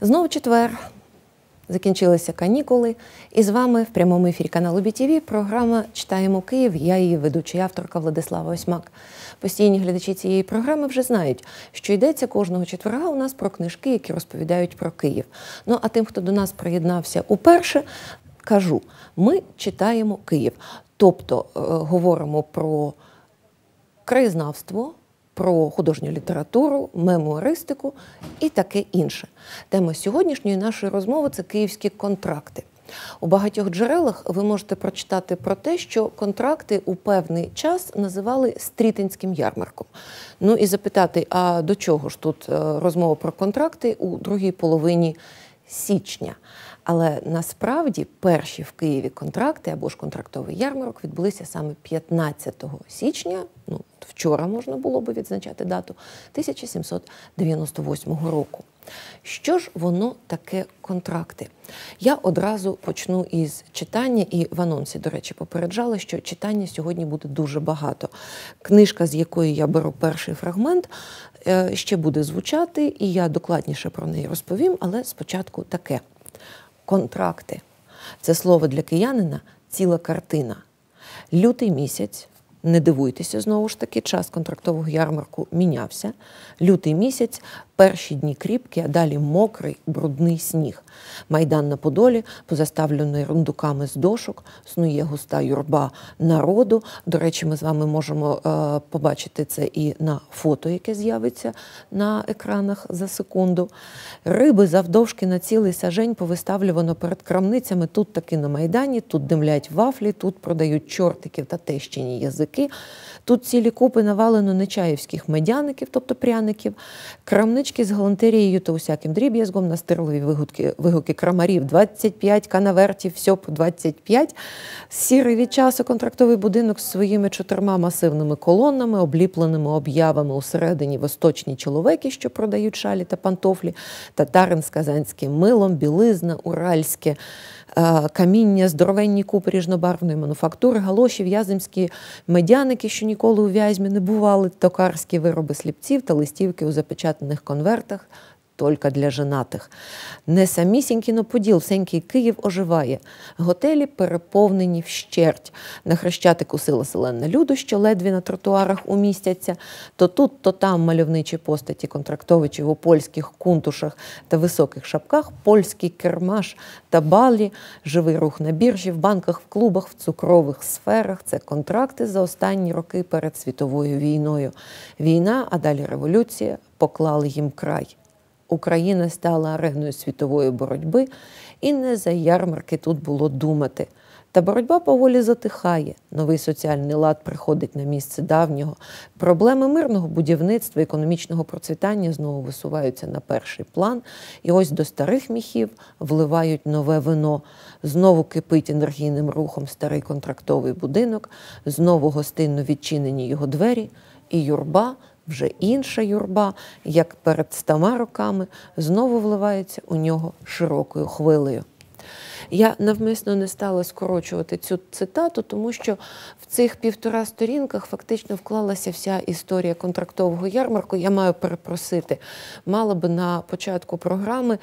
Знову четвер. Закінчилися канікули. І з вами в прямому ефірі каналу BTV програма Читаємо Київ. Я її ведуча авторка Владислава Осьмак. Постійні глядачі цієї програми вже знають, що йдеться кожного четверга у нас про книжки, які розповідають про Київ. Ну а тим, хто до нас приєднався уперше, кажу: ми читаємо Київ. Тобто е, говоримо про краєзнавство про художню літературу, мемуаристику і таке інше. Тема сьогоднішньої нашої розмови це київські контракти. У багатьох джерелах ви можете прочитати про те, що контракти у певний час називали стрітинським ярмарком. Ну і запитати, а до чого ж тут е, розмова про контракти у другій половині січня? Але насправді перші в Києві контракти або ж контрактовий ярмарок відбулися саме 15 січня. Ну вчора можна було би відзначати дату 1798 року. Що ж воно таке контракти? Я одразу почну із читання, і в анонсі, до речі, попереджала, що читання сьогодні буде дуже багато. Книжка, з якої я беру перший фрагмент, е, ще буде звучати, і я докладніше про неї розповім, але спочатку таке контракти. Це слово для киянина ціла картина. Лютий місяць, не дивуйтеся, знову ж таки, час контрактового ярмарку мінявся. Лютий місяць Перші дні кріпкі, а далі мокрий, брудний сніг. Майдан на Подолі, позаставлений рундуками з дошок, снує густа юрба народу. До речі, ми з вами можемо е, побачити це і на фото, яке з'явиться на екранах за секунду. Риби завдовжки на цілий сажень повиставлювано перед крамницями. Тут таки на Майдані, тут димлять вафлі, тут продають чортиків та тещині язики. Тут цілі купи навалено нечаївських медяників, тобто пряників, крамнички з галантерією та усяким дріб'язгом, настирливі вигуки, вигуки крамарів, 25 канавертів, сьоп 25, Сірий від часу контрактовий будинок з своїми чотирма масивними колонами, обліпленими об'явами усередині восточні чоловіки, що продають шалі та пантофлі, татарин з казанським милом, білизна, уральське. Е, каміння, здоровенні купи ріжнобарвної мануфактури, галоші, в'яземські медяники, що ніколи у в'язьмі не бували, токарські вироби сліпців та листівки у запечатаних конвертах тільки для женатих. Не самісінький, но поділ, всенький Київ оживає. Готелі переповнені вщерть. На хрещатику сила селена люду, що ледві на тротуарах умістяться. То тут, то там мальовничі постаті контрактовичів у польських кунтушах та високих шапках, польський кермаш та балі, живий рух на біржі, в банках, в клубах, в цукрових сферах. Це контракти за останні роки перед світовою війною. Війна, а далі революція поклали їм край. Україна стала ареною світової боротьби, і не за ярмарки тут було думати. Та боротьба поволі затихає. Новий соціальний лад приходить на місце давнього. Проблеми мирного будівництва, економічного процвітання знову висуваються на перший план. І ось до старих міхів вливають нове вино. Знову кипить енергійним рухом старий контрактовий будинок, знову гостинно відчинені його двері, і юрба вже інша юрба, як перед стама роками, знову вливається у нього широкою хвилею. Я навмисно не стала скорочувати цю цитату, тому що в цих півтора сторінках фактично вклалася вся історія контрактового ярмарку. Я маю перепросити, мала би на початку програми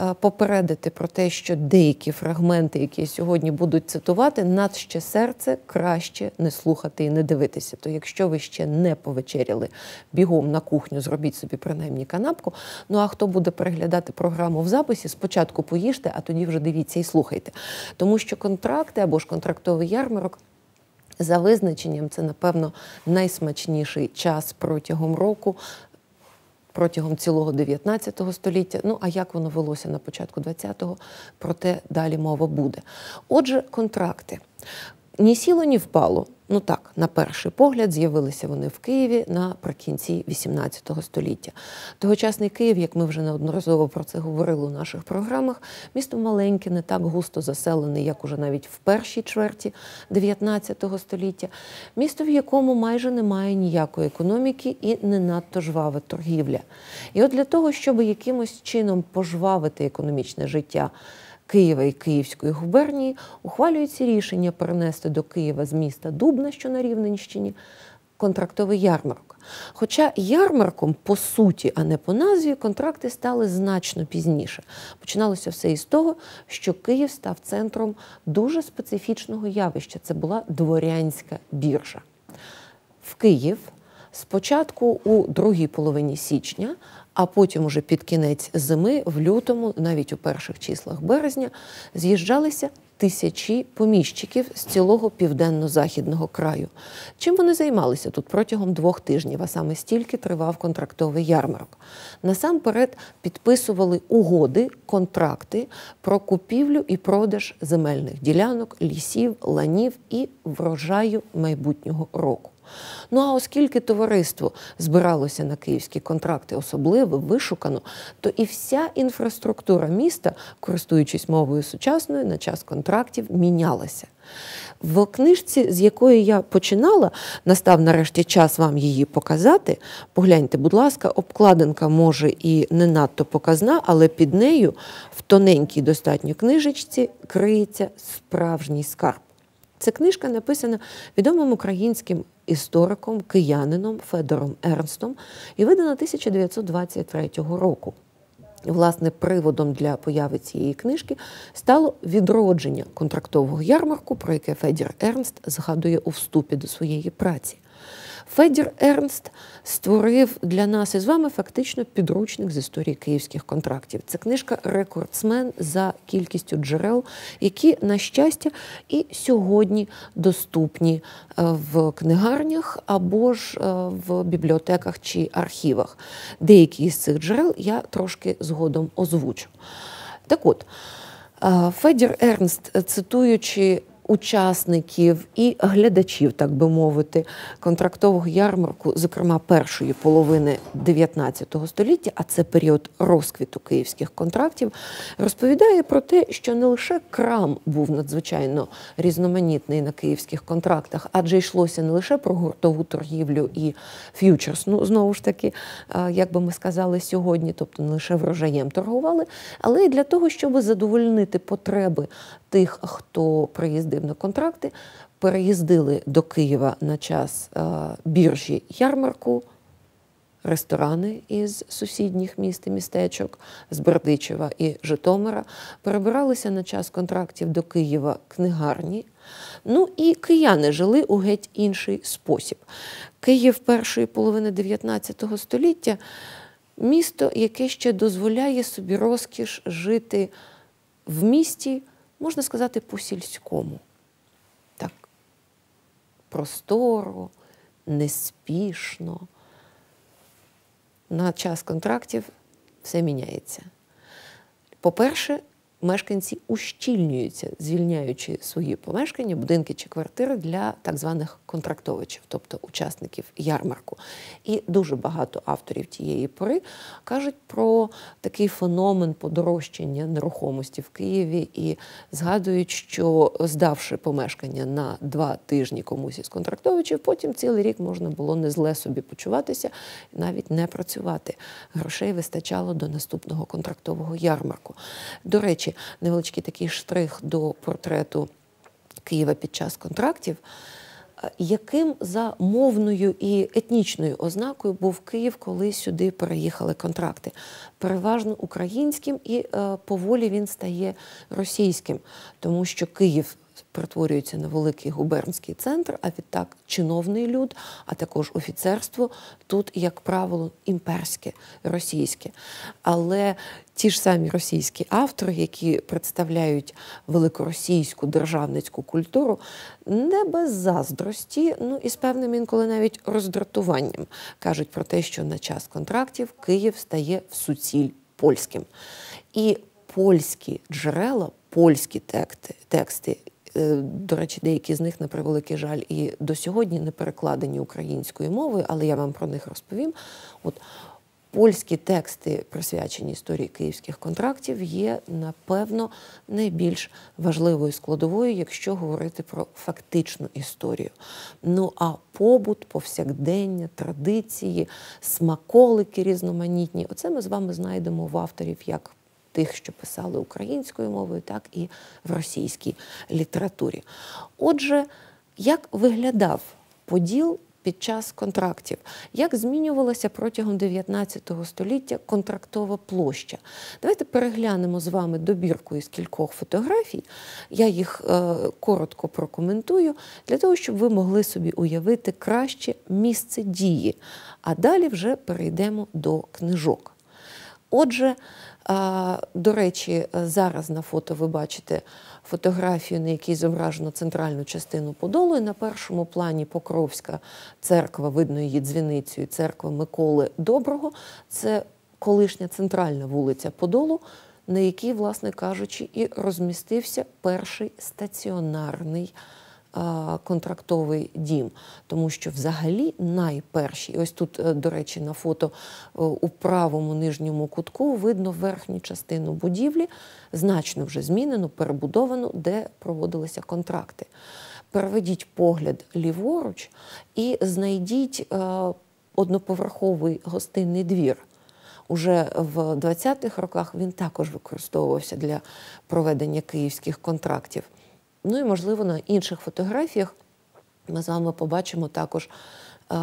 е, попередити про те, що деякі фрагменти, які сьогодні будуть цитувати, над серце краще не слухати і не дивитися. То якщо ви ще не повечеряли бігом на кухню, зробіть собі принаймні канапку. Ну а хто буде переглядати програму в записі, спочатку поїжте, а тоді вже дивіться і слухайте слухайте. Тому що контракти або ж контрактовий ярмарок. За визначенням, це, напевно, найсмачніший час протягом року, протягом цілого 19 століття. Ну, а як воно велося на початку 20-го, про те далі мова буде. Отже, контракти. Ні сіло, ні впало. Ну так, на перший погляд, з'явилися вони в Києві наприкінці XVIII століття. Тогочасний Київ, як ми вже неодноразово про це говорили у наших програмах, місто маленьке, не так густо заселене, як уже навіть в першій чверті XIX століття, місто, в якому майже немає ніякої економіки і не надто жваве торгівля. І от для того, щоб якимось чином пожвавити економічне життя. Києва і Київської губернії ухвалюється рішення перенести до Києва з міста Дубна, що на Рівненщині, контрактовий ярмарок. Хоча ярмарком, по суті, а не по назві, контракти стали значно пізніше. Починалося все із того, що Київ став центром дуже специфічного явища. Це була дворянська біржа. В Київ спочатку у другій половині січня, а потім уже під кінець зими, в лютому, навіть у перших числах березня, з'їжджалися тисячі поміщиків з цілого південно-західного краю. Чим вони займалися тут протягом двох тижнів, а саме стільки тривав контрактовий ярмарок. Насамперед підписували угоди, контракти про купівлю і продаж земельних ділянок, лісів, ланів і врожаю майбутнього року. Ну а оскільки товариство збиралося на київські контракти особливо вишукано, то і вся інфраструктура міста, користуючись мовою сучасною, на час контрактів мінялася. В книжці, з якої я починала, настав нарешті час вам її показати. Погляньте, будь ласка, обкладинка може і не надто показна, але під нею в тоненькій достатньо книжечці криється справжній скарб. Ця книжка написана відомим українським істориком, киянином Федором Ернстом і видана 1923 року. Власне, приводом для появи цієї книжки стало відродження контрактового ярмарку, про яке Федір Ернст згадує у вступі до своєї праці. Федір Ернст створив для нас із вами фактично підручник з історії київських контрактів. Це книжка Рекордсмен за кількістю джерел, які, на щастя, і сьогодні доступні е, в книгарнях або ж е, в бібліотеках чи архівах. Деякі з цих джерел я трошки згодом озвучу. Так от. Е, Федір Ернст, цитуючи учасників і глядачів, так би мовити, контрактового ярмарку, зокрема першої половини 19 століття, а це період розквіту київських контрактів, розповідає про те, що не лише крам був надзвичайно різноманітний на київських контрактах, адже йшлося не лише про гуртову торгівлю і ф'ючерс, ну знову ж таки, як би ми сказали сьогодні, тобто не лише врожаєм торгували, але й для того, щоб задовольнити потреби тих, хто приїздив на контракти, переїздили до Києва на час е, біржі ярмарку, ресторани із сусідніх міст і містечок, з Бердичева і Житомира, перебиралися на час контрактів до Києва книгарні. Ну і кияни жили у геть інший спосіб. Київ першої половини 19 століття місто, яке ще дозволяє собі розкіш жити в місті можна сказати, по-сільському. Так, просторо, неспішно. На час контрактів все міняється. По-перше, мешканці ущільнюються, звільняючи свої помешкання, будинки чи квартири для так званих контрактовичів, тобто учасників ярмарку. І дуже багато авторів тієї пори кажуть про такий феномен подорожчання нерухомості в Києві і згадують, що здавши помешкання на два тижні комусь із контрактовичів, потім цілий рік можна було не зле собі почуватися, навіть не працювати. Грошей вистачало до наступного контрактового ярмарку. До речі, невеличкий такий штрих до портрету Києва під час контрактів. Яким за мовною і етнічною ознакою був Київ, коли сюди переїхали контракти? Переважно українським, і е, поволі він стає російським, тому що Київ перетворюється на великий губернський центр, а відтак чиновний люд, а також офіцерство тут, як правило, імперське, російське. Але ті ж самі російські автори, які представляють великоросійську державницьку культуру, не без заздрості, ну і з певним інколи навіть роздратуванням кажуть про те, що на час контрактів Київ стає в суціль польським. І польські джерела, польські тексти, тексти до речі, деякі з них, на превеликий жаль, і до сьогодні не перекладені українською мовою, але я вам про них розповім. От Польські тексти, присвячені історії київських контрактів, є, напевно, найбільш важливою складовою, якщо говорити про фактичну історію. Ну а побут, повсякдення, традиції, смаколики різноманітні оце ми з вами знайдемо в авторів як тих, що писали українською мовою, так і в російській літературі. Отже, як виглядав поділ під час контрактів, як змінювалася протягом 19 століття контрактова площа. Давайте переглянемо з вами добірку із кількох фотографій. Я їх е, коротко прокоментую для того, щоб ви могли собі уявити краще місце дії. А далі вже перейдемо до книжок. Отже, до речі, зараз на фото ви бачите фотографію, на якій зображено центральну частину Подолу. І на першому плані Покровська церква, видно її дзвіницею, церква Миколи Доброго. Це колишня центральна вулиця Подолу, на якій, власне кажучи, і розмістився перший стаціонарний контрактовий дім, тому що взагалі найперші, ось тут, е, до речі, на фото е, у правому нижньому кутку видно верхню частину будівлі, значно вже змінену, перебудовану, де проводилися контракти. Переведіть погляд ліворуч і знайдіть е, одноповерховий гостинний двір. Уже в 20-х роках він також використовувався для проведення київських контрактів. Ну і, можливо, на інших фотографіях ми з вами побачимо також е,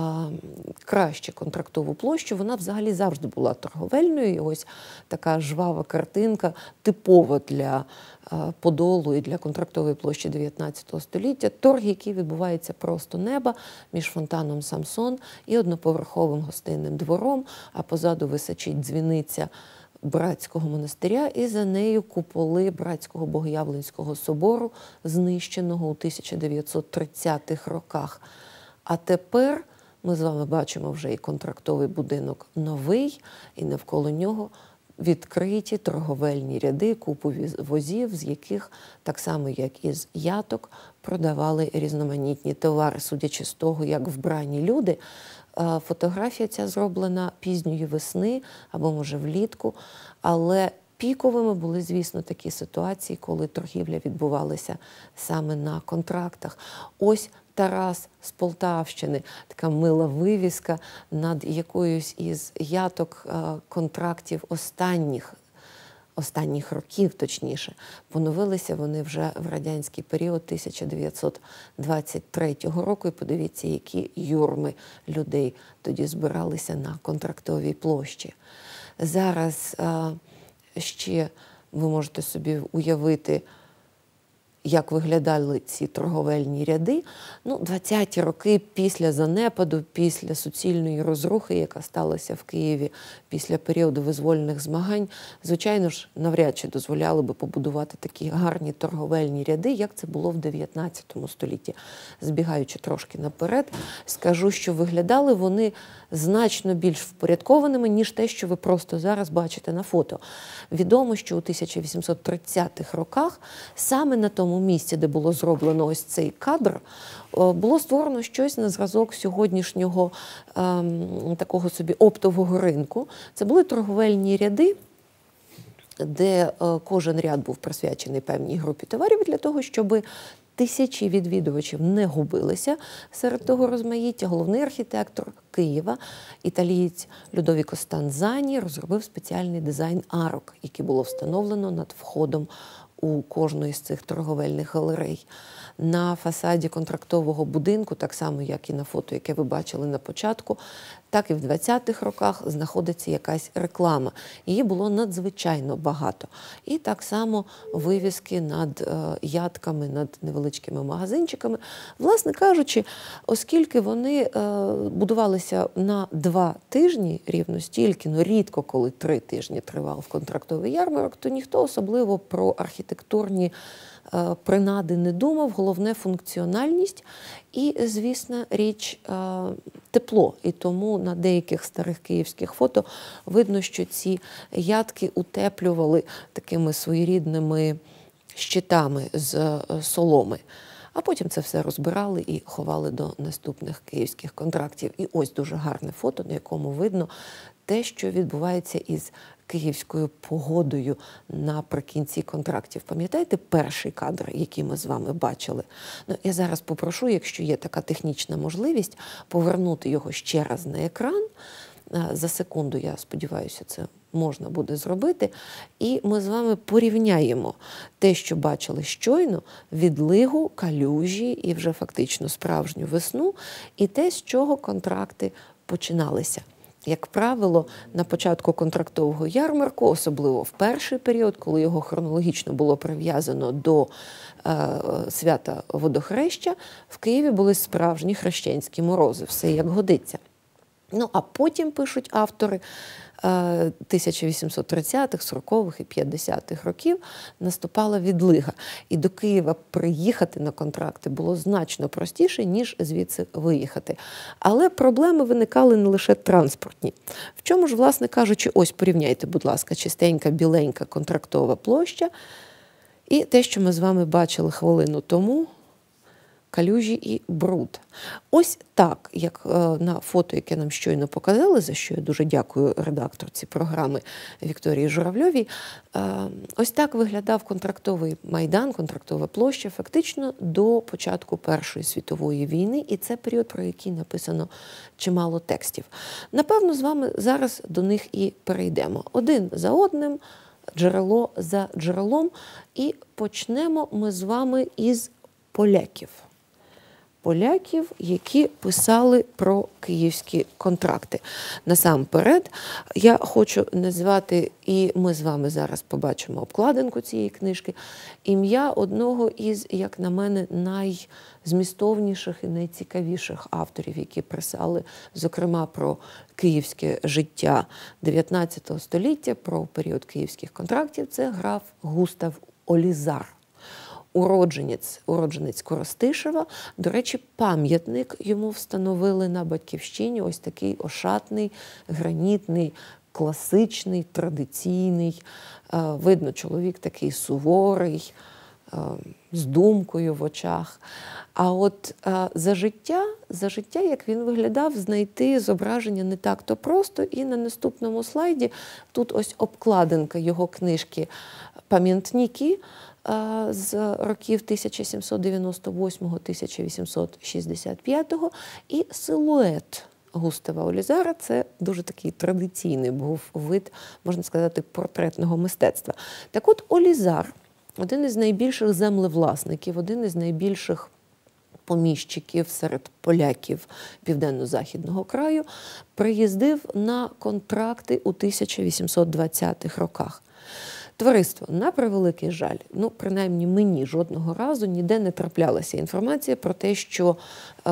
краще контрактову площу. Вона взагалі завжди була торговельною. І ось така жвава картинка, типова для е, Подолу і для контрактової площі 19 століття. Торг, який відбувається просто неба між фонтаном Самсон і одноповерховим гостинним двором, а позаду височить дзвіниця братського монастиря, і за нею куполи братського богоявленського собору, знищеного у 1930-х роках. А тепер ми з вами бачимо вже і контрактовий будинок новий, і навколо нього відкриті торговельні ряди, купу возів, з яких так само, як і з яток, продавали різноманітні товари, судячи з того, як вбрані люди. Е, фотографія ця зроблена пізньої весни або, може, влітку. Але піковими були, звісно, такі ситуації, коли торгівля відбувалася саме на контрактах. Ось Тарас з Полтавщини, така мила вивіска над якоюсь із яток е, контрактів останніх останніх років, точніше, поновилися вони вже в радянський період 1923 року. І подивіться, які юрми людей тоді збиралися на контрактовій площі. Зараз а, ще ви можете собі уявити як виглядали ці торговельні ряди. Ну, 20-ті роки після занепаду, після суцільної розрухи, яка сталася в Києві після періоду визвольних змагань, звичайно ж, навряд чи дозволяли би побудувати такі гарні торговельні ряди, як це було в 19 столітті. Збігаючи трошки наперед, скажу, що виглядали вони значно більш впорядкованими, ніж те, що ви просто зараз бачите на фото. Відомо, що у 1830-х роках саме на тому місці, де було зроблено ось цей кадр, е, було створено щось на зразок сьогоднішнього ем, такого собі оптового ринку. Це були торговельні ряди. Де е, кожен ряд був присвячений певній групі товарів для того, щоб тисячі відвідувачів не губилися серед того розмаїття. Головний архітектор Києва, італієць Людовіко Станзані, розробив спеціальний дизайн арок, який було встановлено над входом у кожної з цих торговельних галерей. На фасаді контрактового будинку, так само, як і на фото, яке ви бачили на початку, так і в 20-х роках знаходиться якась реклама. Її було надзвичайно багато. І так само вивіски над е, ядками, над невеличкими магазинчиками. Власне кажучи, оскільки вони е, будувалися на два тижні рівно стільки, ну рідко коли три тижні тривав контрактовий ярмарок, то ніхто особливо про архітектурні. Е, принади не думав, головне функціональність і, звісно, річ е, тепло. І тому на деяких старих київських фото видно, що ці ядки утеплювали такими своєрідними щитами з е, соломи. А потім це все розбирали і ховали до наступних київських контрактів. І ось дуже гарне фото, на якому видно те, що відбувається із київською погодою наприкінці контрактів. Пам'ятаєте перший кадр, який ми з вами бачили? Ну, Я зараз попрошу, якщо є така технічна можливість, повернути його ще раз на екран. За секунду, я сподіваюся, це можна буде зробити. І ми з вами порівняємо те, що бачили щойно, відлигу, калюжі і вже фактично справжню весну, і те, з чого контракти починалися. Як правило, на початку контрактового ярмарку, особливо в перший період, коли його хронологічно було прив'язано до е, свята водохреща, в Києві були справжні хрещенські морози, все як годиться. Ну а потім пишуть автори. 1830-х, 40-х і 50-х років наступала відлига. І до Києва приїхати на контракти було значно простіше, ніж звідси виїхати. Але проблеми виникали не лише транспортні. В чому ж, власне кажучи, ось порівняйте, будь ласка, чистенька, біленька контрактова площа. І те, що ми з вами бачили хвилину тому, калюжі і бруд. Ось так, як е, на фото, яке нам щойно показали, за що я дуже дякую редакторці програми Вікторії Журавльовій. Е, ось так виглядав контрактовий майдан, контрактова площа, фактично до початку Першої світової війни, і це період, про який написано чимало текстів. Напевно, з вами зараз до них і перейдемо один за одним. Джерело за джерелом, і почнемо ми з вами із поляків поляків, які писали про київські контракти. Насамперед, я хочу назвати, і ми з вами зараз побачимо обкладинку цієї книжки, ім'я одного із, як на мене, найзмістовніших і найцікавіших авторів, які писали, зокрема, про київське життя 19 століття, про період київських контрактів. Це граф Густав Олізар уродженець, уродженець Коростишева. До речі, пам'ятник йому встановили на батьківщині. Ось такий ошатний, гранітний, класичний, традиційний. Е, видно, чоловік такий суворий. Е, з думкою в очах. А от за життя, за життя, як він виглядав, знайти зображення не так то просто. І на наступному слайді тут ось обкладинка його книжки Пам'ятники з років 1798-1865 і силует. Густава Олізара це дуже такий традиційний був вид, можна сказати, портретного мистецтва. Так от Олізар, один із найбільших землевласників, один із найбільших поміщиків серед поляків південно-західного краю, приїздив на контракти у 1820-х роках. Товариство, на превеликий жаль, ну принаймні мені жодного разу ніде не траплялася інформація про те, що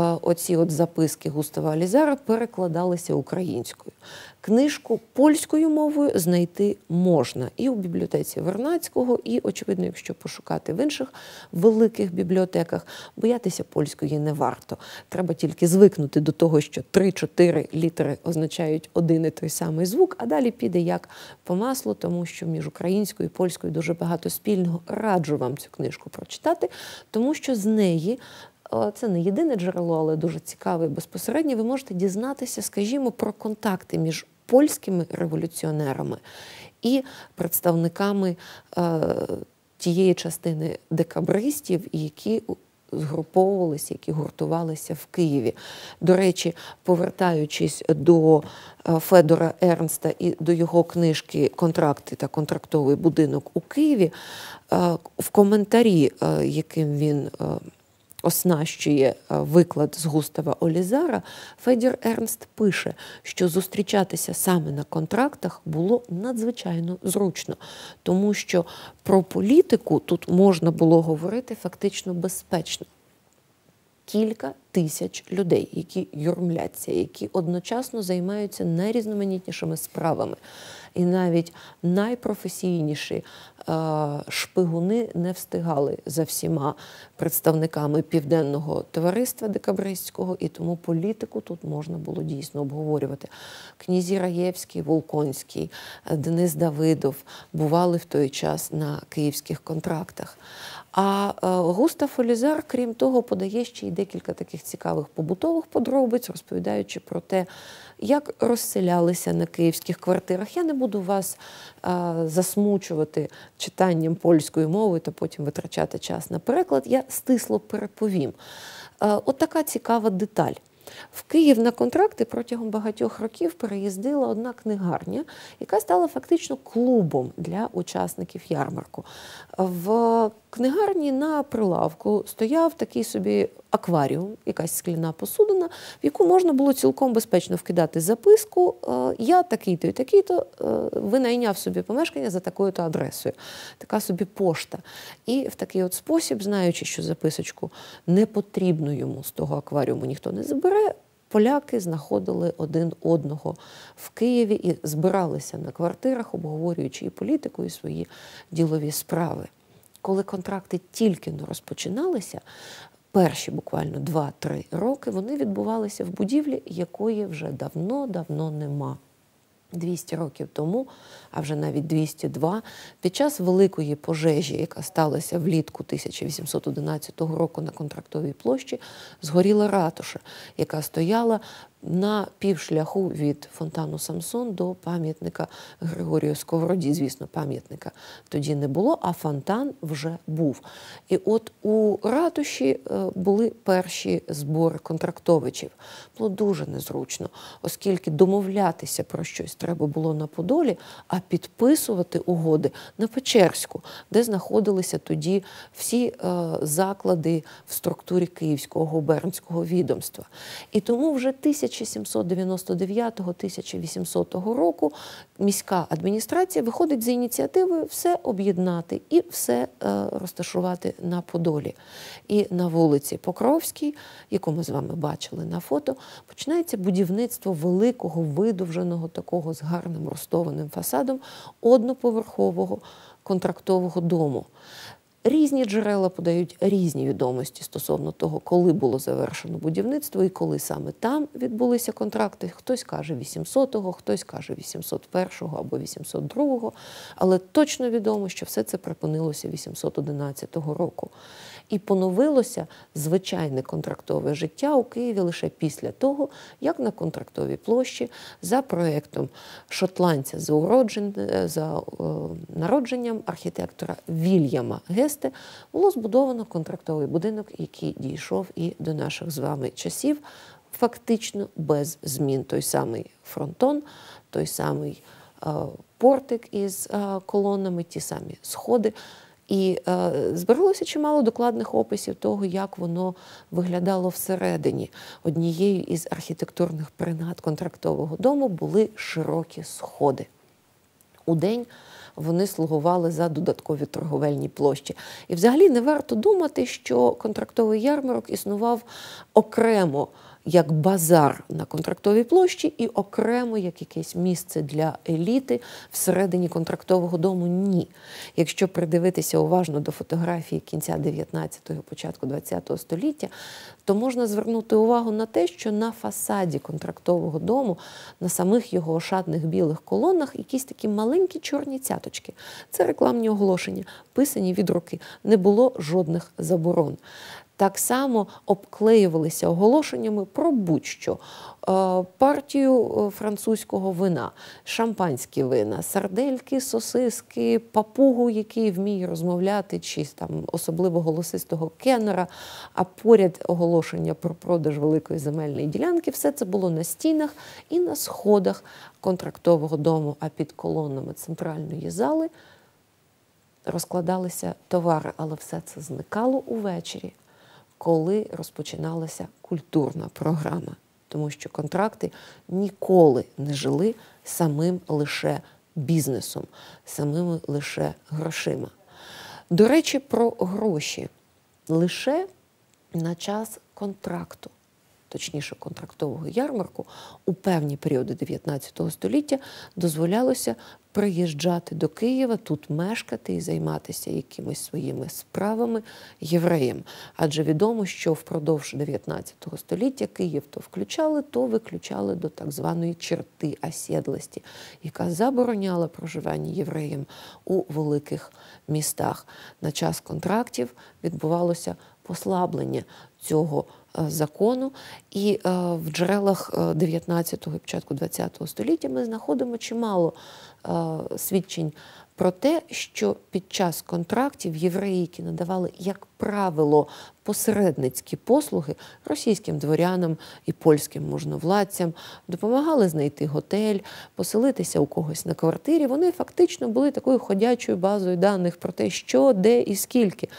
оці от записки Густава Алізара перекладалися українською. Книжку польською мовою знайти можна і у бібліотеці Вернацького, і, очевидно, якщо пошукати в інших великих бібліотеках, боятися польської не варто. Треба тільки звикнути до того, що 3-4 літери означають один і той самий звук, а далі піде як по маслу, тому що між українською і польською дуже багато спільного. Раджу вам цю книжку прочитати, тому що з неї. Це не єдине джерело, але дуже цікаве і безпосередньо. Ви можете дізнатися, скажімо, про контакти між польськими революціонерами і представниками е, тієї частини декабристів, які згруповувалися, які гуртувалися в Києві. До речі, повертаючись до е, Федора Ернста і до його книжки Контракти та контрактовий будинок у Києві, е, в коментарі, яким він оснащує е, виклад з Густава Олізара, Федір Ернст пише, що зустрічатися саме на контрактах було надзвичайно зручно, тому що про політику тут можна було говорити фактично безпечно. Кілька тисяч людей, які юрмляться, які одночасно займаються найрізноманітнішими справами. І навіть найпрофесійніші шпигуни не встигали за всіма представниками південного товариства декабристського, і тому політику тут можна було дійсно обговорювати. Князі Раєвський, Волконський, Денис Давидов бували в той час на київських контрактах. А е, Густав Олізар, крім того, подає ще й декілька таких цікавих побутових подробиць, розповідаючи про те, як розселялися на київських квартирах. Я не буду вас засмучувати читанням польської мови та потім витрачати час на переклад. Я стисло переповім. А, от така цікава деталь. В Київ на контракти протягом багатьох років переїздила одна книгарня, яка стала фактично клубом для учасників ярмарку. В книгарні на прилавку стояв такий собі акваріум, якась скляна посудина, в яку можна було цілком безпечно вкидати записку. «Е, я такий-то і такий-то е, винайняв собі помешкання за такою-то адресою, така собі пошта. І в такий от спосіб, знаючи, що записочку не потрібно йому з того акваріуму ніхто не забере. Поляки знаходили один одного в Києві і збиралися на квартирах, обговорюючи і політику, і свої ділові справи. Коли контракти тільки не розпочиналися, перші буквально 2-3 роки вони відбувалися в будівлі, якої вже давно-давно нема. 200 років тому, а вже навіть 202, під час великої пожежі, яка сталася влітку 1811 року на контрактовій площі, згоріла ратуша, яка стояла на півшляху від фонтану Самсон до пам'ятника Григорію Сковороді. Звісно, пам'ятника тоді не було, а фонтан вже був. І от у ратуші е, були перші збори контрактовичів. Було дуже незручно, оскільки домовлятися про щось треба було на Подолі, а підписувати угоди на Печерську, де знаходилися тоді всі е, заклади в структурі Київського губернського відомства. І тому вже тисяч 1799-1800 року міська адміністрація виходить за ініціативою все об'єднати і все е, розташувати на Подолі. І на вулиці Покровській, яку ми з вами бачили на фото, починається будівництво великого видовженого такого з гарним розтованим фасадом одноповерхового контрактового дому. Різні джерела подають різні відомості стосовно того, коли було завершено будівництво і коли саме там відбулися контракти. Хтось каже 800-го, хтось каже 801-го або 802-го, але точно відомо, що все це припинилося 811 року і поновилося звичайне контрактове життя у Києві лише після того, як на контрактовій площі за проєктом шотландця за уроджен... за народженням архітектора Вільяма Гесте було збудовано контрактовий будинок, який дійшов і до наших з вами часів. Фактично без змін той самий фронтон, той самий е, портик із е, колонами, ті самі сходи. І е, збереглося чимало докладних описів того, як воно виглядало всередині. Однією із архітектурних принад контрактового дому були широкі сходи. У день вони слугували за додаткові торговельні площі. І взагалі не варто думати, що контрактовий ярмарок існував окремо як базар на контрактовій площі і окремо як якесь місце для еліти всередині контрактового дому. Ні. Якщо придивитися уважно до фотографії кінця 19-го, початку 20-го століття, то можна звернути увагу на те, що на фасаді контрактового дому, на самих його ошатних білих колонах, якісь такі маленькі чорні цяточки. Це рекламні оголошення, писані від руки. Не було жодних заборон так само обклеювалися оголошеннями про будь-що. Е, партію е, французького вина, шампанські вина, сардельки, сосиски, папугу, який вміє розмовляти, чи там особливо голосистого кеннера, а поряд оголошення про продаж великої земельної ділянки, все це було на стінах і на сходах контрактового дому, а під колонами центральної зали. Розкладалися товари, але все це зникало увечері коли розпочиналася культурна програма, тому що контракти ніколи не жили самим лише бізнесом, самими лише грошима. До речі, про гроші лише на час контракту точніше контрактового ярмарку, у певні періоди 19 століття дозволялося приїжджати до Києва, тут мешкати і займатися якимись своїми справами євреям. Адже відомо, що впродовж 19 століття Київ то включали, то виключали до так званої черти осідлості, яка забороняла проживання євреям у великих містах. На час контрактів відбувалося послаблення цього е, закону. І е, в джерелах 19-го е, і початку 20-го століття ми знаходимо чимало свідчень про те, що під час контрактів євреї, які надавали, як правило, посередницькі послуги російським дворянам і польським можновладцям, допомагали знайти готель, поселитися у когось на квартирі. Вони фактично були такою ходячою базою даних про те, що, де і скільки.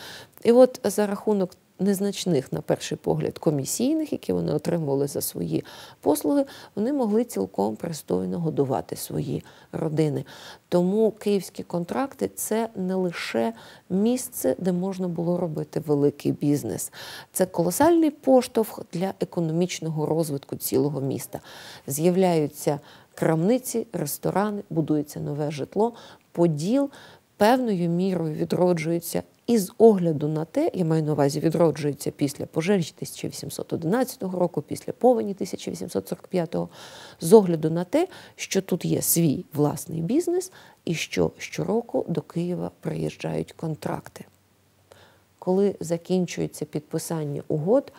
І от за рахунок незначних, на перший погляд, комісійних, які вони отримували за свої послуги, вони могли цілком пристойно годувати свої родини. Тому київські контракти це не лише місце, де можна було робити великий бізнес, це колосальний поштовх для економічного розвитку цілого міста. З'являються крамниці, ресторани, будується нове житло, поділ. Певною мірою відроджується і з огляду на те, я маю на увазі, відроджується після пожежі 1811 року, після повені 1845-го, з огляду на те, що тут є свій власний бізнес, і що щороку до Києва приїжджають контракти. Коли закінчується підписання угод,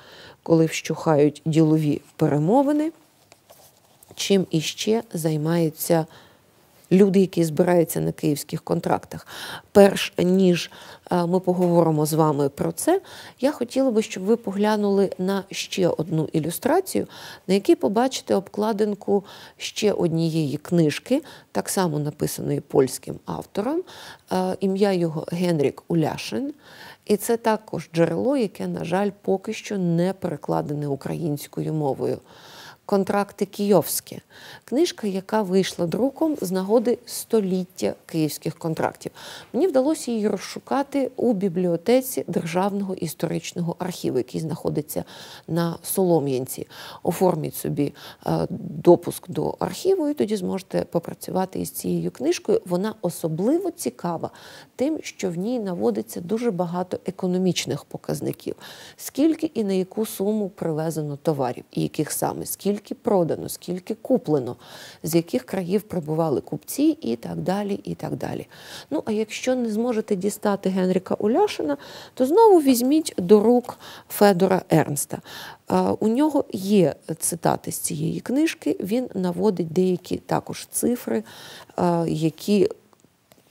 коли вщухають ділові перемовини, чим іще займаються люди, які збираються на київських контрактах. Перш ніж е, ми поговоримо з вами про це, я хотіла би, щоб ви поглянули на ще одну ілюстрацію, на якій побачите обкладинку ще однієї книжки, так само написаної польським автором. Е, ім'я його Генрік Уляшин. І це також джерело, яке, на жаль, поки що не перекладене українською мовою контракти Київські. Книжка, яка вийшла друком з нагоди століття київських контрактів. Мені вдалося її розшукати у бібліотеці Державного історичного архіву, який знаходиться на Солом'янці. Оформіть собі е, допуск до архіву, і тоді зможете попрацювати із цією книжкою. Вона особливо цікава тим, що в ній наводиться дуже багато економічних показників, скільки і на яку суму привезено товарів, і яких саме скільки скільки продано, скільки куплено, з яких країв прибували купці і так далі. і так далі. Ну, а якщо не зможете дістати Генріка Уляшина, то знову візьміть до рук Федора Ернста. У нього є цитати з цієї книжки, він наводить деякі також цифри, які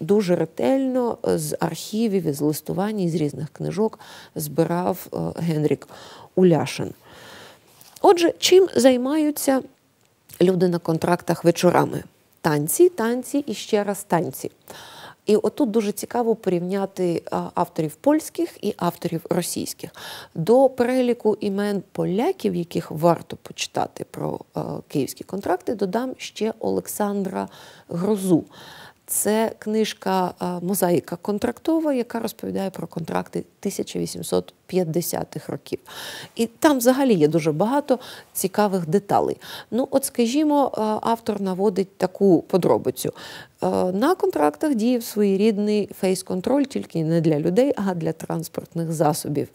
дуже ретельно з архівів, з листувань, із різних книжок збирав Генрік Уляшин. Отже, чим займаються люди на контрактах вечорами? Танці, танці і ще раз танці. І отут дуже цікаво порівняти авторів польських і авторів російських. До переліку імен поляків, яких варто почитати про київські контракти, додам ще Олександра Грозу. Це книжка Мозаїка контрактова, яка розповідає про контракти 1850-х років. І там взагалі є дуже багато цікавих деталей. Ну, от, скажімо, автор наводить таку подробицю. На контрактах діяв своєрідний фейс-контроль тільки не для людей, а для транспортних засобів.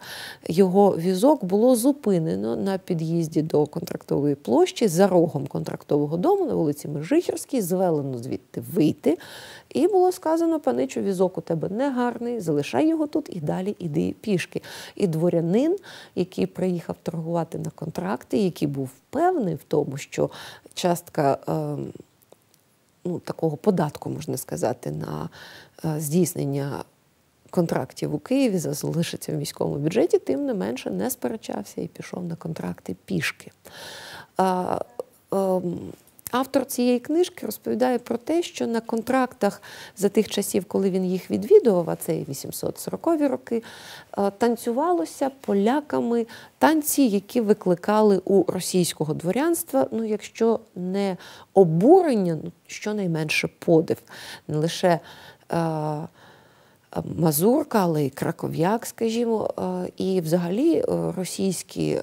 Його візок було зупинено на під'їзді до контрактової площі за рогом контрактового дому на вулиці Межихірській, звелено звідти вийти. І було сказано, паничу, візок у тебе не гарний, залишай його тут і далі іди пішки. І дворянин, який приїхав торгувати на контракти, який був впевнений в тому, що частка. Е ну, такого податку, можна сказати, на е, здійснення контрактів у Києві залишиться в міському бюджеті, тим не менше не сперечався і пішов на контракти пішки. Ем, Автор цієї книжки розповідає про те, що на контрактах за тих часів, коли він їх відвідував, а це 840-ві роки, е, танцювалося поляками танці, які викликали у російського дворянства, ну, якщо не обурення, ну щонайменше подив. Не лише е, Мазурка, але й краков'як, скажімо, е, і взагалі е, російські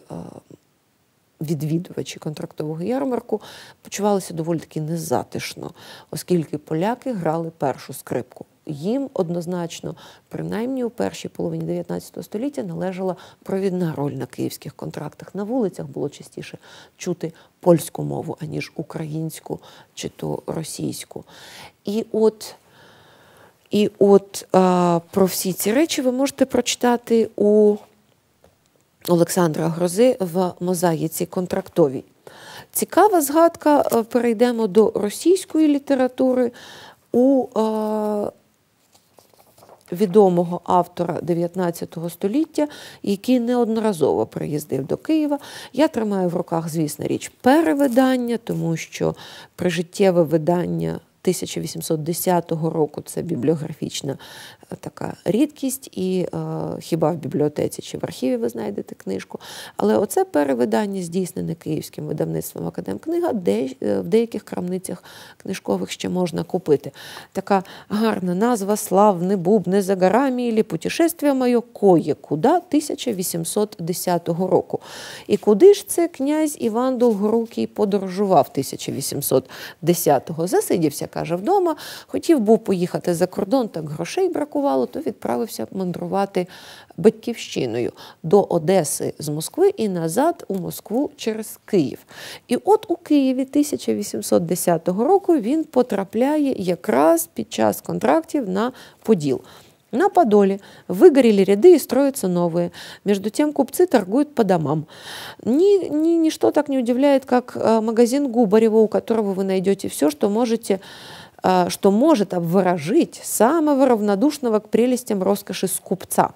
відвідувачі контрактового ярмарку почувалися доволі таки незатишно, оскільки поляки грали першу скрипку. Їм однозначно, принаймні у першій половині 19 століття, належала провідна роль на київських контрактах. На вулицях було частіше чути польську мову, аніж українську чи то російську. І от і от а, про всі ці речі ви можете прочитати у Олександра Грози в мозаїці контрактовій. Цікава згадка, е, перейдемо до російської літератури. У е, відомого автора 19 століття, який неодноразово приїздив до Києва. Я тримаю в руках, звісно, річ перевидання, тому що прижиттєве видання 1810 року це бібліографічна е, така рідкість, і е, хіба в бібліотеці чи в архіві ви знайдете книжку. Але оце перевидання здійснене київським видавництвом Академкнига, де е, в деяких крамницях книжкових ще можна купити. Така гарна назва Славне буб не за горами, і путешествие моє кое куда 1810 року. І куди ж це князь Іван Долгорукий подорожував 1810-го? Засидівся каже, вдома. Хотів був поїхати за кордон, так грошей бракувало, то відправився мандрувати батьківщиною до Одеси з Москви і назад у Москву через Київ. І от у Києві 1810 року він потрапляє якраз під час контрактів на Поділ. На Подоле выгорели ряды и строятся новые. Между тем купцы торгуют по домам. Ни, ни, ничто так не удивляет, как э, магазин Губарева, у которого вы найдете все, что можете э, что может обворожить самого равнодушного к прелестям роскоши скупца.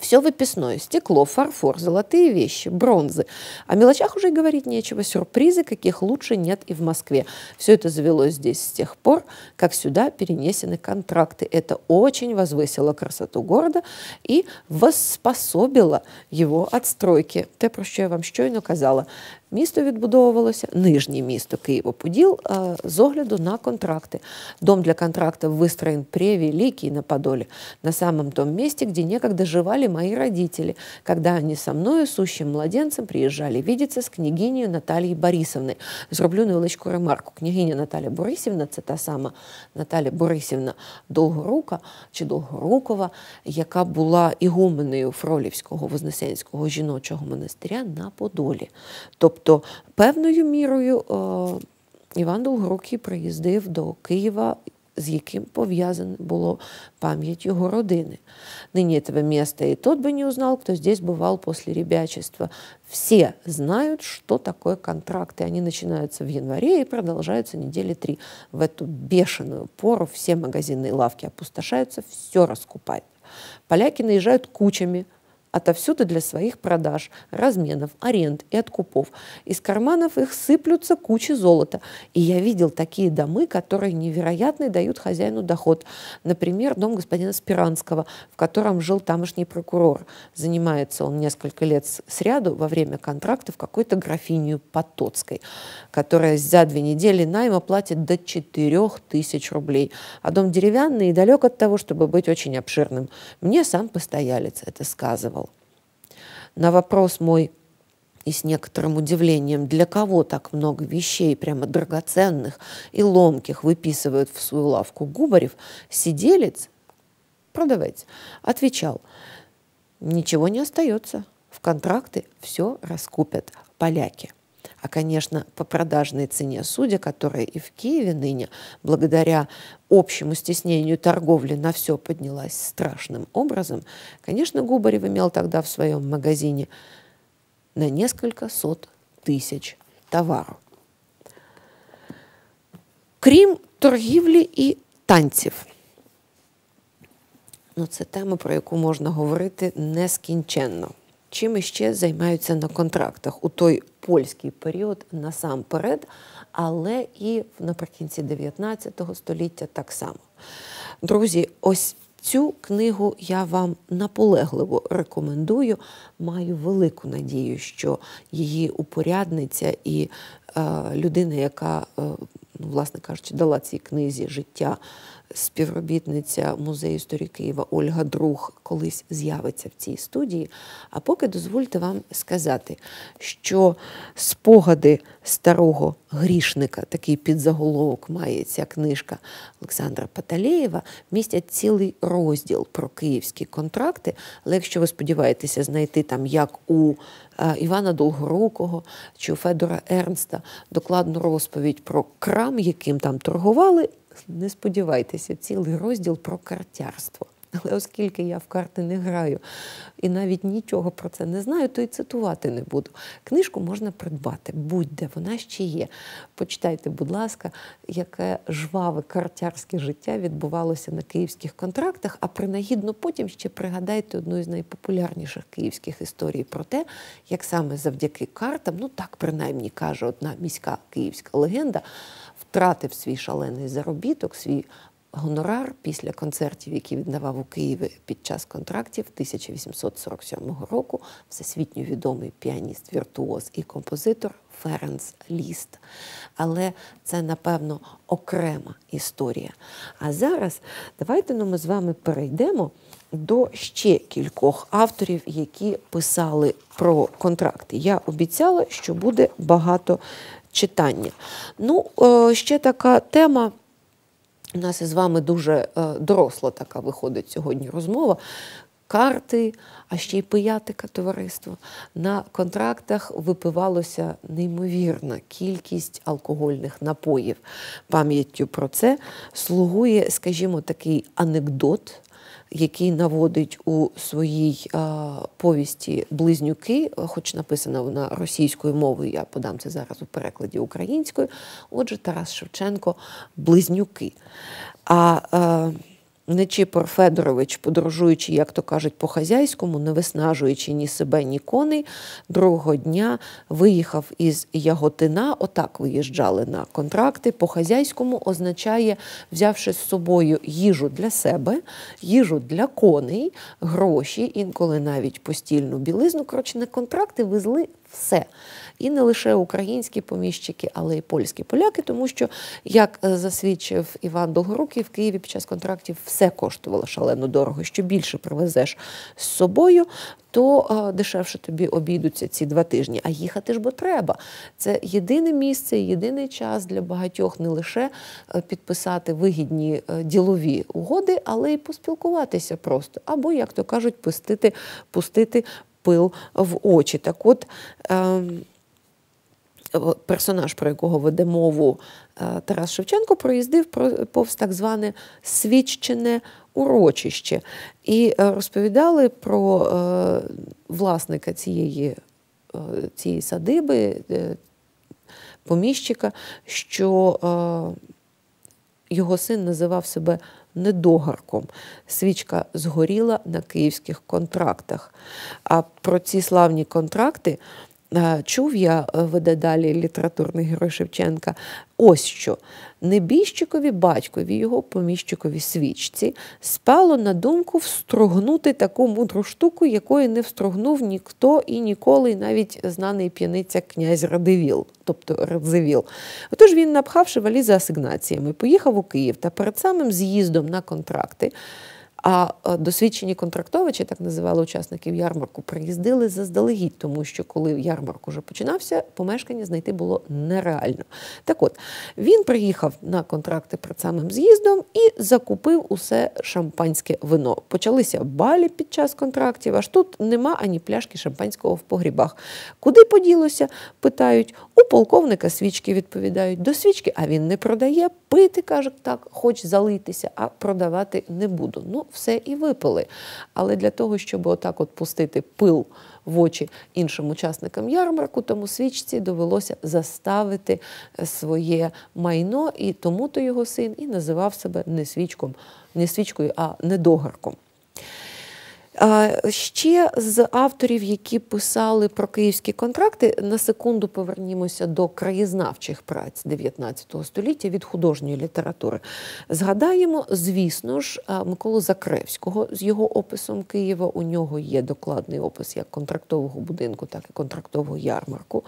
Все выписное, стекло, фарфор, золотые вещи, бронзы. О мелочах уже и говорить нечего, сюрпризы, каких лучше нет и в Москве. Все это завелось здесь с тех пор, как сюда перенесены контракты. Это очень возвысило красоту города и воспособило его отстройки. Те, про що я вам щойно казала. Місто відбудовувалося, нижнє місто Киево-Подил, з огляду на контракты. Дом для контрактов выстроен превеликий на Подоле, на самом том месте, где некогда жевали мои родители, когда они со мною, сущим младенцем, приезжали видеться з княгинею Наталією Борисовною. Зроблю невеличку ремарку. Княгиня Наталя Борисівна це та сама Наталя Борисівна Довгорука чи Довгорукова, яка була ігуменою Фролівського Вознесенського жіночого монастиря на Подолі. Тобто Тобто, певною мірою Іван Долгорукий приїздив до Києва, з яким пов'язане було пам'ять його родини. Ныне этого места и тот бы не узнал, кто здесь бывал после ребячества. Все знают, что такое контракты. Они начинаются в январе и продолжаются недели три. В эту бешеную пору все магазины и лавки опустошаются, все раскупают. Поляки наезжают кучами – отовсюду для своих продаж, разменов, аренд и откупов. Из карманов их сыплются кучи золота. И я видел такие домы, которые невероятно дают хозяину доход. Например, дом господина Спиранского, в котором жил тамошний прокурор. Занимается он несколько лет сряду во время контракта в какой-то графинию Потоцкой, которая за две недели найма платит до 4 тысяч рублей. А дом деревянный и далек от того, чтобы быть очень обширным. Мне сам постоялец это сказывал на вопрос мой и с некоторым удивлением, для кого так много вещей, прямо драгоценных и ломких, выписывают в свою лавку Губарев, сиделец, продавец, отвечал, ничего не остается, в контракты все раскупят поляки А, конечно, по продажной цене судя, которая и в Киеве ныне, благодаря общему стеснению торговли на все поднялась страшным образом, конечно, Губарев имел тогда в своем магазине на несколько сот тисяч товару. Крім торгівлі і танців. Ну, Це тема, про яку можна говорити нескінченно. Чим іще займаються на контрактах у той польський період насамперед, але і наприкінці 19 століття так само. Друзі, ось цю книгу я вам наполегливо рекомендую. Маю велику надію, що її упорядниця і е, людина, яка, е, ну, власне кажучи, дала цій книзі життя співробітниця музею історії Києва Ольга Друг колись з'явиться в цій студії. А поки дозвольте вам сказати, що спогади старого грішника, такий підзаголовок має ця книжка Олександра Паталєєва, містять цілий розділ про київські контракти. Але якщо ви сподіваєтеся знайти там як у е, Івана Долгорукого чи у Федора Ернста докладну розповідь про крам, яким там торгували, не сподівайтеся, цілий розділ про картярство. Але оскільки я в карти не граю і навіть нічого про це не знаю, то і цитувати не буду. Книжку можна придбати, будь-де, вона ще є. Почитайте, будь ласка, яке жваве картярське життя відбувалося на київських контрактах, а принагідно потім ще пригадайте одну із найпопулярніших київських історій про те, як саме завдяки картам, ну так принаймні каже одна міська київська легенда, втратив свій шалений заробіток, свій гонорар після концертів, які віддавав у Києві під час контрактів 1847 року, всесвітньо відомий піаніст, віртуоз і композитор Ференс Ліст. Але це, напевно, окрема історія. А зараз давайте ну, ми з вами перейдемо до ще кількох авторів, які писали про контракти. Я обіцяла, що буде багато читання. Ну, е, ще така тема. У нас із вами дуже е, доросла така виходить сьогодні розмова. Карти, а ще й пиятика товариство. На контрактах випивалося неймовірна кількість алкогольних напоїв. Пам'яттю про це слугує, скажімо, такий анекдот який наводить у своїй повісті близнюки, хоч написана вона російською мовою, я подам це зараз у перекладі українською. Отже, Тарас Шевченко близнюки. А, а Нечипор Федорович, подорожуючи, як то кажуть, по хазяйському, не виснажуючи ні себе, ні коней, другого дня виїхав із Яготина. Отак виїжджали на контракти. По хазяйському означає, взявши з собою їжу для себе, їжу для коней, гроші, інколи навіть постільну білизну. Коротше, на контракти везли все. І не лише українські поміщики, але й польські поляки, тому що, як е, засвідчив Іван Долгорукий, в Києві під час контрактів все коштувало шалено дорого. Що більше привезеш з собою, то дешевше тобі обійдуться ці два тижні. А їхати ж бо треба. Це єдине місце, єдиний час для багатьох не лише е, підписати вигідні е, ділові угоди, але й поспілкуватися просто. Або, як то кажуть, пустити, пустити пил в очі. Так от. Ем, персонаж, про якого веде мову е, Тарас Шевченко, проїздив повз так зване свідчене урочище. І е, розповідали про е, власника цієї, цієї садиби, поміщика, що його син називав себе недогарком. Свічка згоріла на київських контрактах. А про ці славні контракти Чув я, е, веде далі літературний герой Шевченка, ось що небіжчикові батькові, його поміщикові свічці, спало на думку встрогнути таку мудру штуку, якої не встрогнув ніхто і ніколи, навіть знаний п'яниця князь Радивіл, тобто Радзивіл. Отож він, напхавши валізи асигнаціями, поїхав у Київ та перед самим з'їздом на контракти. А е, досвідчені контрактовичі, так називали учасників ярмарку, приїздили заздалегідь, тому що коли ярмарк уже починався, помешкання знайти було нереально. Так от він приїхав на контракти перед самим з'їздом і закупив усе шампанське вино. Почалися балі під час контрактів, аж тут нема ані пляшки шампанського в погрібах. Куди поділося? питають. У полковника свічки відповідають до свічки, а він не продає. Пити каже, так, хоч залитися, а продавати не буду. Ну, все і випили. Але для того, щоб отак от пустити пил в очі іншим учасникам ярмарку, тому свічці довелося заставити своє майно, і тому то його син і називав себе не свічком, не свічкою, а недогарком. Ще з авторів, які писали про київські контракти, на секунду повернімося до краєзнавчих праць 19 століття від художньої літератури. Згадаємо, звісно ж, Миколу Закревського з його описом Києва. У нього є докладний опис як контрактового будинку, так і контрактового ярмарку.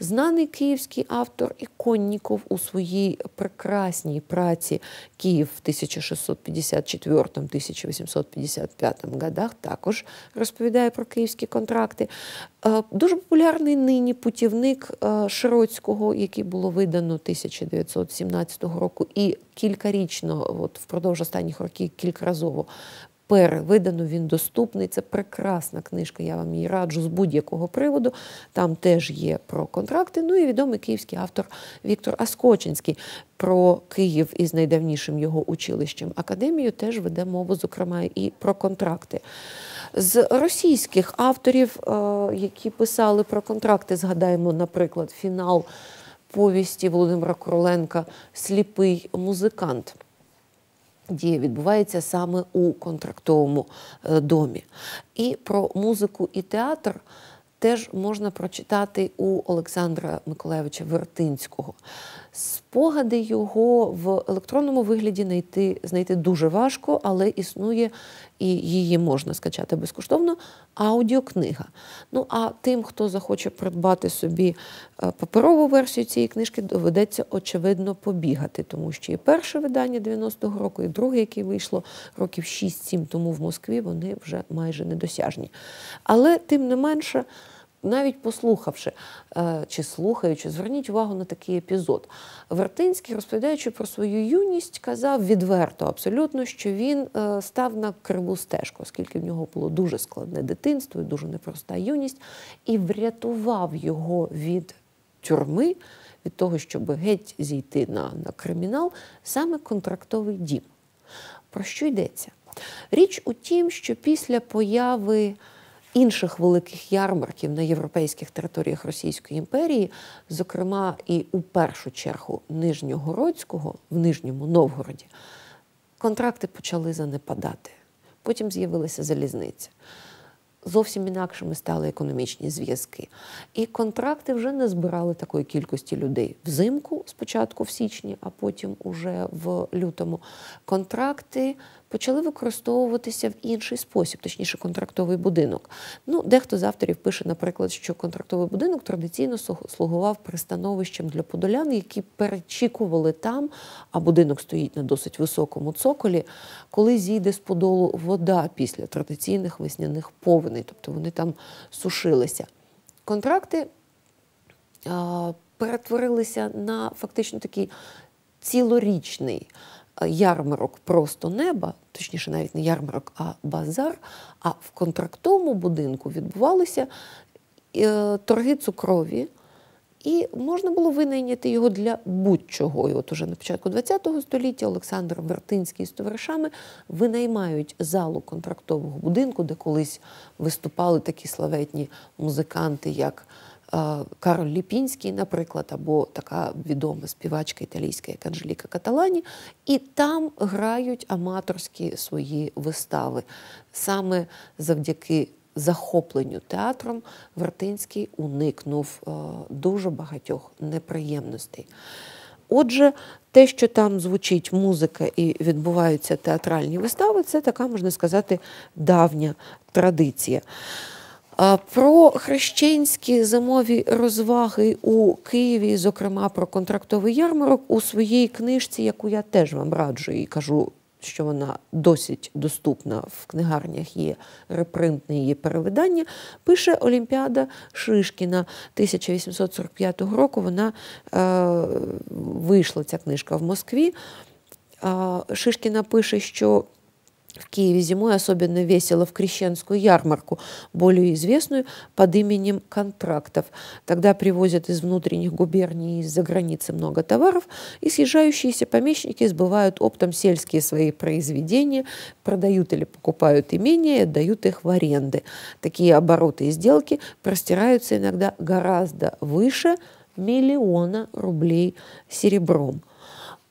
Знаний київський автор Іконніков у своїй прекрасній праці Київ в 1654-1855 годах також розповідає про київські контракти. Е, дуже популярний нині путівник е, Широцького, який було видано 1917 року, і кількарічно, от впродовж останніх років, кількаразово перевидано, він доступний. Це прекрасна книжка, я вам її раджу з будь-якого приводу. Там теж є про контракти. Ну і відомий київський автор Віктор Аскочинський про Київ із найдавнішим його училищем академію теж веде мову, зокрема, і про контракти. З російських авторів, е, які писали про контракти, згадаємо, наприклад, фінал повісті Володимира Короленка Сліпий музикант. Дія відбувається саме у контрактовому е, домі. І про музику і театр теж можна прочитати у Олександра Миколаєвича Вертинського. Спогади його в електронному вигляді знайти, знайти дуже важко, але існує і її можна скачати безкоштовно. Аудіокнига. Ну а тим, хто захоче придбати собі е, паперову версію цієї книжки, доведеться очевидно побігати, тому що і перше видання 90-го року, і друге, яке вийшло років 6-7 тому в Москві, вони вже майже недосяжні. Але тим не менше навіть послухавши е, чи слухаючи, зверніть увагу на такий епізод. Вертинський, розповідаючи про свою юність, казав відверто, абсолютно, що він е, став на криву стежку, оскільки в нього було дуже складне дитинство і дуже непроста юність, і врятував його від тюрми, від того, щоб геть зійти на, на кримінал, саме контрактовий дім. Про що йдеться? Річ у тім, що після появи інших великих ярмарків на європейських територіях Російської імперії, зокрема і у першу чергу Нижньогородського в Нижньому Новгороді, контракти почали занепадати. Потім з'явилася залізниця. Зовсім інакшими стали економічні зв'язки. І контракти вже не збирали такої кількості людей. Взимку, спочатку в січні, а потім уже в лютому. Контракти почали використовуватися в інший спосіб, точніше, контрактовий будинок. Ну, Дехто з авторів пише, наприклад, що контрактовий будинок традиційно слугував пристановищем для подолян, які перечікували там, а будинок стоїть на досить високому цоколі, коли зійде з подолу вода після традиційних весняних повеней, тобто вони там сушилися. Контракти перетворилися на фактично такий цілорічний ярмарок просто неба, точніше, навіть не ярмарок, а базар. А в контрактовому будинку відбувалися е, торги цукрові. І можна було винайняти його для будь-чого. І от уже на початку ХХ століття Олександр Вертинський з товаришами винаймають залу контрактового будинку, де колись виступали такі славетні музиканти, як Кароль Ліпінський, наприклад, або така відома співачка італійська, як Анжеліка Каталані, і там грають аматорські свої вистави. Саме завдяки захопленню театром Вертинський уникнув дуже багатьох неприємностей. Отже, те, що там звучить музика і відбуваються театральні вистави, це така, можна сказати, давня традиція. Про хрещенські зимові розваги у Києві, зокрема про контрактовий ярмарок, у своїй книжці, яку я теж вам раджу і кажу, що вона досить доступна в книгарнях, є репринтне її перевидання, пише Олімпіада Шишкіна 1845 року. Вона е, вийшла ця книжка в Москві. Шишкіна пише, що в Киеве зимой особенно весело в крещенскую ярмарку, более известную под именем контрактов. Тогда привозят из внутренних губерний и из-за границы много товаров, и съезжающиеся помещики сбывают оптом сельские свои произведения, продают или покупают имения и отдают их в аренды. Такие обороты и сделки простираются иногда гораздо выше миллиона рублей серебром –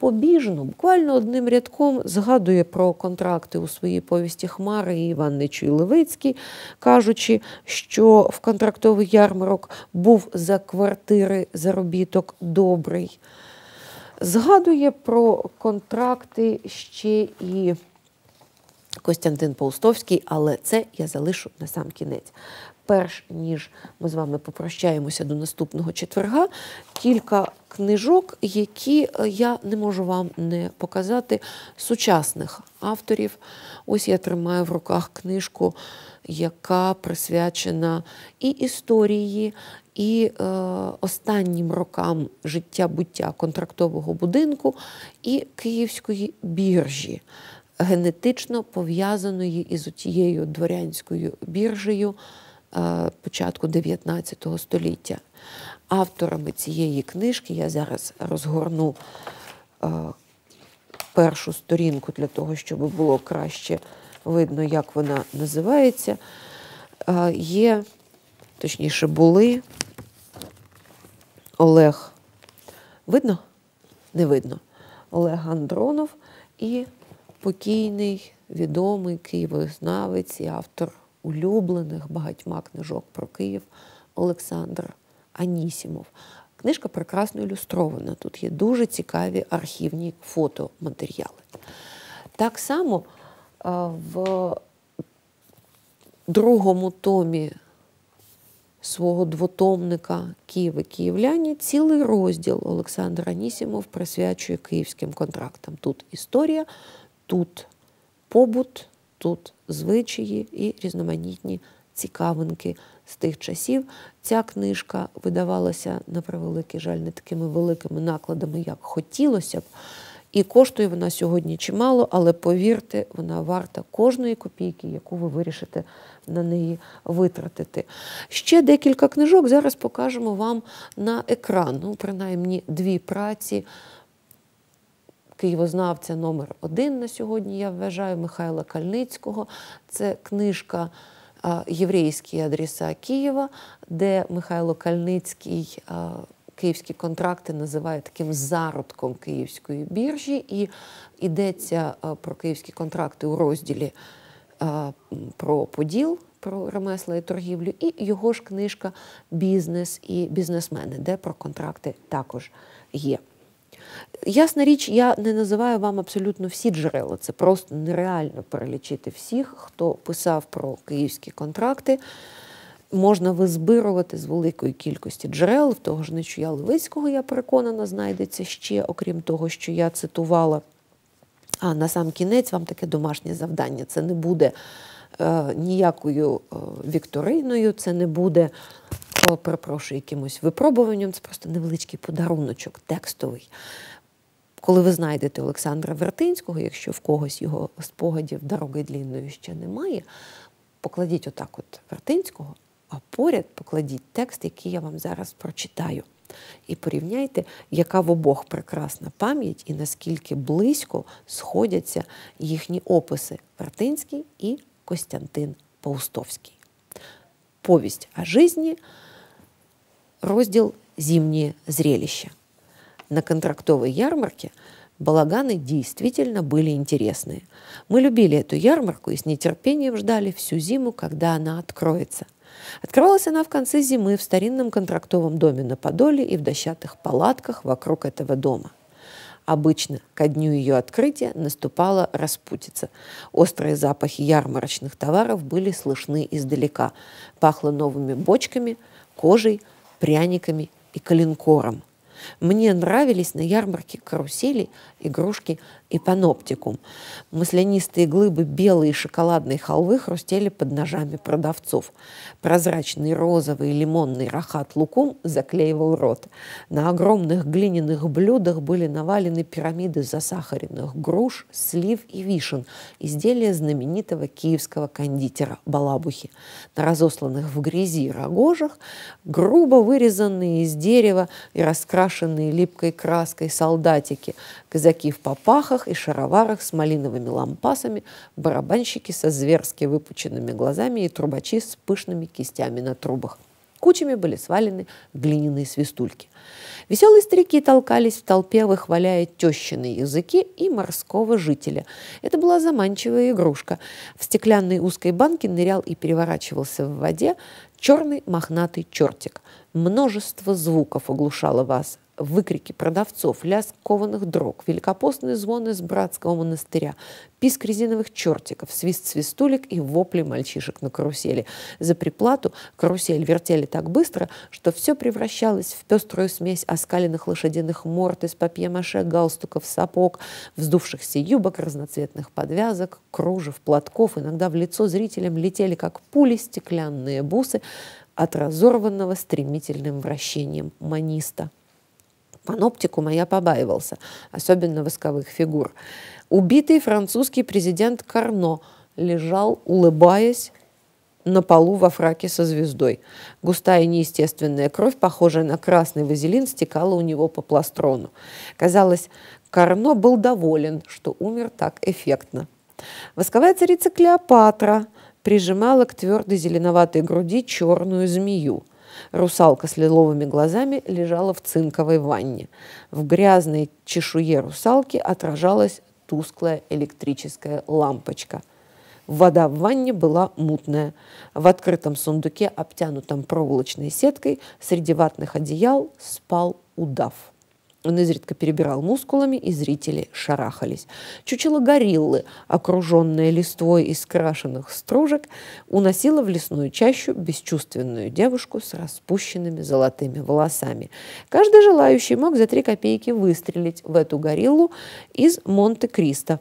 побіжно, буквально одним рядком згадує про контракти у своїй повісті Хмари і Іван Нечуй Левицький, кажучи, що в контрактовий ярмарок був за квартири заробіток добрий. Згадує про контракти ще і Костянтин Паустовський, але це я залишу на сам кінець перш ніж ми з вами попрощаємося до наступного четверга, кілька книжок, які е, я не можу вам не показати сучасних авторів. Ось я тримаю в руках книжку, яка присвячена і історії, і е, останнім рокам життя буття контрактового будинку і Київської біржі. генетично пов'язаної із тією дворянською біржею початку 19 століття. Авторами цієї книжки я зараз розгорну е, першу сторінку для того, щоб було краще видно, як вона називається. Е, є, точніше, були Олег. Видно? Не видно. Олег Андронов і покійний, відомий києвознавець і автор улюблених багатьма книжок про Київ Олександр Анісімов. Книжка прекрасно ілюстрована. Тут є дуже цікаві архівні фотоматеріали. Так само в другому томі свого двотомника Києви київляні цілий розділ Олександр Анісімов присвячує київським контрактам. Тут історія, тут побут, тут звичаї і різноманітні цікавинки з тих часів. Ця книжка видавалася, на превеликий жаль, не такими великими накладами, як хотілося б. І коштує вона сьогодні чимало, але повірте, вона варта кожної копійки, яку ви вирішите на неї витратити. Ще декілька книжок зараз покажемо вам на екран. Ну, принаймні, дві праці. Києвознавця номер один на сьогодні, я вважаю, Михайла Кальницького. Це книжка Єврейські адреса Києва, де Михайло Кальницький київські контракти називає таким зародком київської біржі, і йдеться про київські контракти у розділі про поділ, про ремесла і торгівлю, і його ж книжка Бізнес і бізнесмени, де про контракти також є. Ясна річ, я не називаю вам абсолютно всі джерела. Це просто нереально перелічити всіх, хто писав про київські контракти. Можна визбирувати з великої кількості джерел, в того ж Нечуя Левицького, я переконана, знайдеться ще, окрім того, що я цитувала. А на сам кінець вам таке домашнє завдання. Це не буде е, ніякою е, вікториною, це не буде, перепрошую, якимось випробуванням, це просто невеличкий подаруночок текстовий. Коли ви знайдете Олександра Вертинського, якщо в когось його спогадів дороги длінної ще немає, покладіть отак от Вертинського, а поряд покладіть текст, який я вам зараз прочитаю. І порівняйте, яка в обох прекрасна пам'ять і наскільки близько сходяться їхні описи Вертинський і Костянтин Паустовський. Повість о жизни, розділ «Зимнее зрелище». На контрактовой ярмарке балаганы действительно были интересные. Мы любили эту ярмарку и с нетерпением ждали всю зиму, когда она откроется. Открывалась она в конце зимы в старинном контрактовом доме на Подоле и в дощатых палатках вокруг этого дома. Обычно ко дню ее открытия наступала распутица. Острые запахи ярмарочных товаров были слышны издалека. Пахло новыми бочками, кожей, пряниками и калинкором – мне нравились на ярмарке карусели, игрушки и паноптикум. Маслянистые глыбы белой и шоколадной халвы хрустели под ножами продавцов. Прозрачный розовый и лимонный рахат лукум заклеивал рот. На огромных глиняных блюдах были навалены пирамиды засахаренных груш, слив и вишен, изделия знаменитого киевского кондитера Балабухи. На разосланных в грязи рогожах грубо вырезанные из дерева и раскрашенные липкой краской солдатики, казаки в попахах и шароварах с малиновыми лампасами, барабанщики со зверски выпученными глазами и трубачи с пышными кистями на трубах. Кучами были свалены глиняные свистульки. Веселые старики толкались в толпе, выхваляя тещины языки и морского жителя. Это была заманчивая игрушка. В стеклянной узкой банке нырял и переворачивался в воде черный мохнатый чертик. Множество звуков оглушало вас выкрики продавцов, лязг кованых дрог, великопостные звоны из братского монастыря, писк резиновых чертиков, свист свистулек и вопли мальчишек на карусели. За приплату карусель вертели так быстро, что все превращалось в пеструю смесь оскаленных лошадиных морд из папье-маше, галстуков, сапог, вздувшихся юбок, разноцветных подвязок, кружев, платков. Иногда в лицо зрителям летели, как пули, стеклянные бусы от разорванного стремительным вращением маниста. Паноптикума я побаивался, особенно восковых фигур. Убитый французский президент Карно лежал, улыбаясь, на полу во фраке со звездой. Густая неестественная кровь, похожая на красный вазелин, стекала у него по пластрону. Казалось, Карно был доволен, что умер так эффектно. Восковая царица Клеопатра прижимала к твердой зеленоватой груди черную змею. Русалка с лиловыми глазами лежала в цинковой ванне. В грязной чешуе русалки отражалась тусклая электрическая лампочка. Вода в ванне была мутная. В открытом сундуке, обтянутом проволочной сеткой, среди ватных одеял спал удав. Он изредка перебирал мускулами, и зрители шарахались. Чучело гориллы, окруженное листвой из крашеных стружек, уносило в лесную чащу бесчувственную девушку с распущенными золотыми волосами. Каждый желающий мог за три копейки выстрелить в эту гориллу из Монте-Кристо.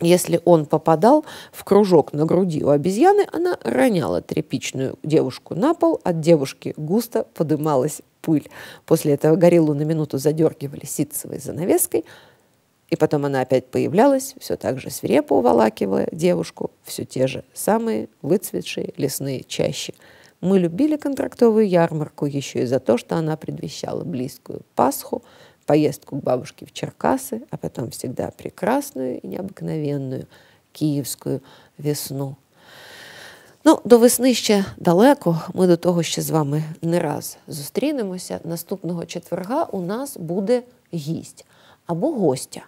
Если он попадал в кружок на груди у обезьяны, она роняла тряпичную девушку на пол, от девушки густо подымалась пыль. После этого гориллу на минуту задергивали ситцевой занавеской, и потом она опять появлялась, все так же свирепо уволакивая девушку, все те же самые выцветшие лесные чащи. Мы любили контрактовую ярмарку еще и за то, что она предвещала близкую Пасху, поездку к бабушке в Черкасы, а потом всегда прекрасную и необыкновенную київську весну. Ну, до весни ще далеко. Ми до того ще з вами не раз зустрінемося. Наступного четверга у нас буде гість або гостя.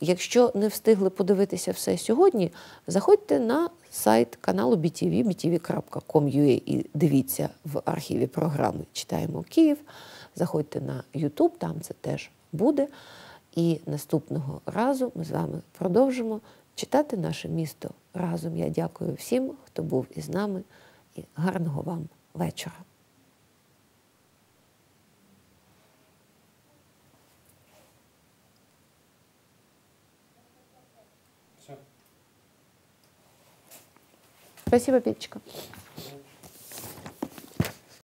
Якщо не встигли подивитися все сьогодні, заходьте на сайт каналу BTV, btv.com.ua і дивіться в архіві програми Читаємо Київ. Заходьте на YouTube, там це теж буде. І наступного разу ми з вами продовжимо читати наше місто разом. Я дякую всім, хто був із нами, і гарного вам вечора. Спасибо, Петечка.